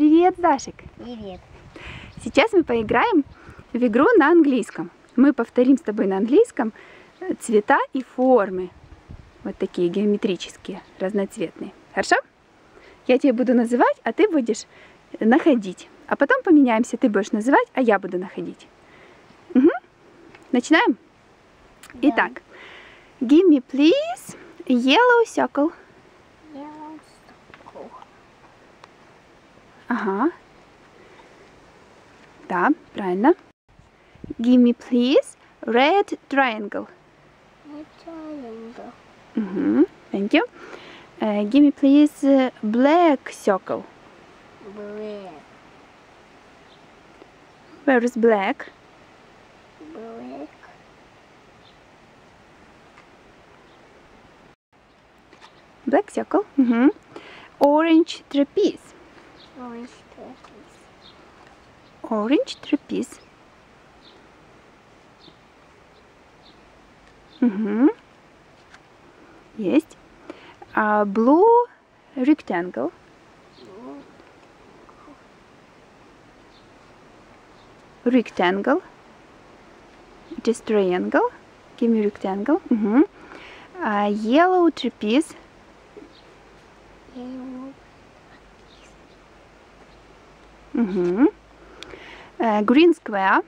Привет, Дашик! Привет. Сейчас мы поиграем в игру на английском. Мы повторим с тобой на английском э, цвета и формы. Вот такие геометрические, разноцветные. Хорошо? Я тебе буду называть, а ты будешь находить. А потом поменяемся. Ты будешь называть, а я буду находить. Мгм. Начинаем? Да. Итак, give me please yellow circle. Ага. Да, правильно. Give me please red triangle. A triangle. Мгм, Thank you. Uh, give me please uh, black circle. Black. Where is black? Black. Black circle. Мгм. Orange trapeze. Orange turquoise. Orange trapeze. Мгм. Есть. А, blue rectangle. Rectangle. It is triangle. Give me rectangle. Мгм. А, yellow trapeze. Yellow. А, green square.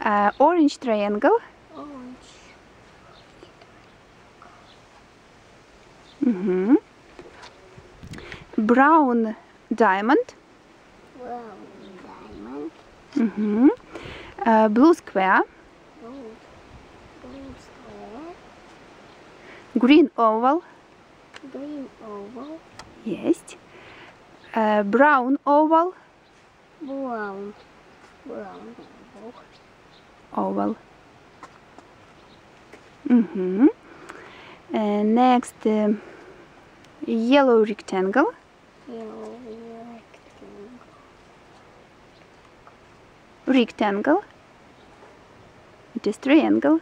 А, orange triangle. Orange. Мгм. brown diamond. Brown diamond. А, blue square. Blue. Blue square. green oval. Green oval. Есть. А, brown oval. Brown. Brown oval. oval. Mhm. Uh, next, uh, yellow rectangle. Yellow rectangle. Rectangle. It is triangle.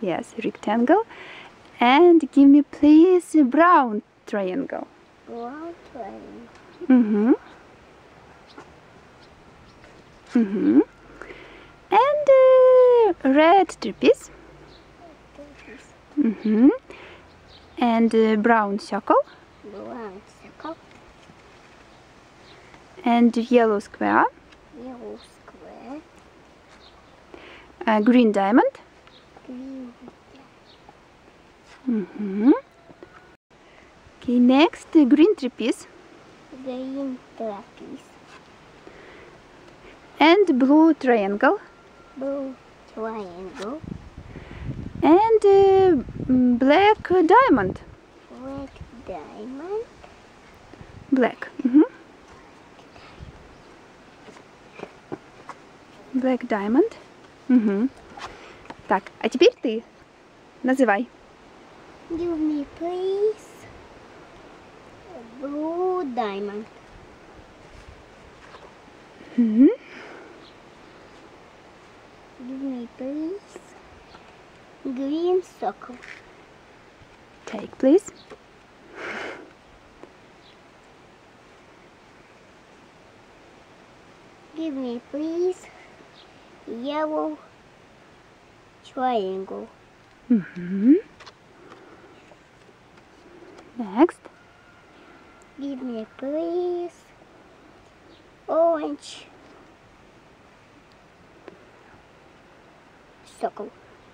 Yes, rectangle. And give me please a brown triangle. Brown triangle. Mhm. Mhm. And uh, red trapeze. Mhm. And uh, brown circle. brown circle. And yellow square. Yellow square. Uh, green diamond. Green. Mhm. Okay, next uh, green trapeze Green trapeze. and blue triangle Blue triangle. and uh, mm, black diamond. Black diamond. Black. Мгм. Black diamond. Мгм. Так, а теперь ты называй. Give me please. Blue diamond. Mm -hmm. Give me please green circle. Take please. Give me please yellow triangle. Mm -hmm. Next. Give me please. Orange circle.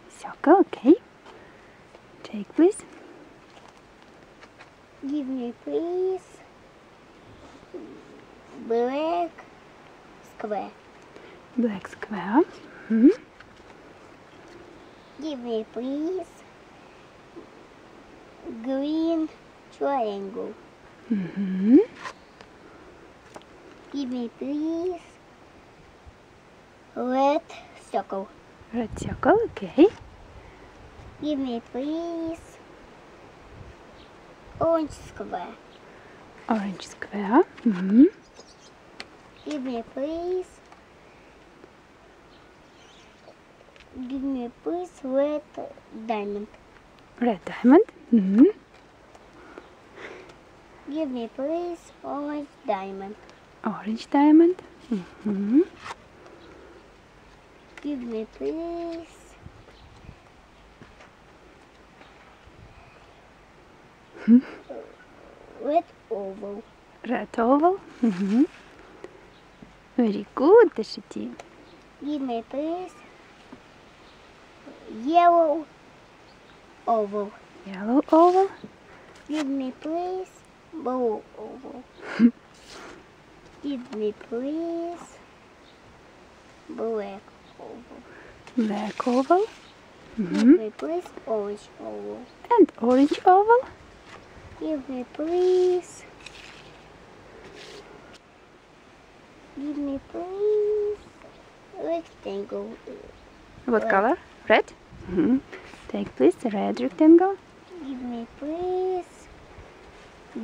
Circle, okay. Take, please. Give me please. Black square. Black square. Mhm. Give me please. Green triangle. Mhm. Give me please. Red circle. Red circle, okay. Give me please. Orange square. Orange square. Mhm. Give me please. Give me please red diamond. Red diamond. Mhm. Give me, please, orange diamond. Orange diamond? Mm -hmm. Give me, please. Hmm? Red oval. Red oval? Mm -hmm. Very good, Dashiti. Give me, please. Yellow oval. Yellow oval? Give me, please bowl oval, Give me please. Black oval. Black oval? Mm -hmm. Give mm-hmm. me please orange oval. And orange oval? Give me please. Give me please. Rectangle. What red. color? Red? Mm -hmm. Take please red rectangle. Give me please.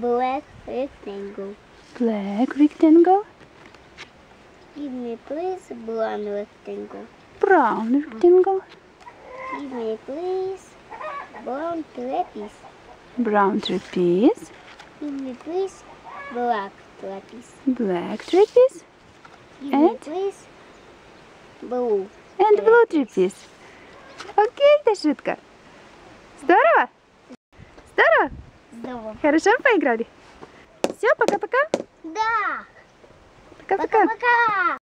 Black rectangle. Black rectangle. Give me please brown rectangle. Brown rectangle. Give me please brown trapeze. Brown trapeze. Give me please black trapeze. Black trapeze. Give me And? please blue. And blue trapeze. Окей, Дашутка. Здорово? Здорово? Здорово. Хорошо поиграли? Все, пока-пока. Да. Пока-пока.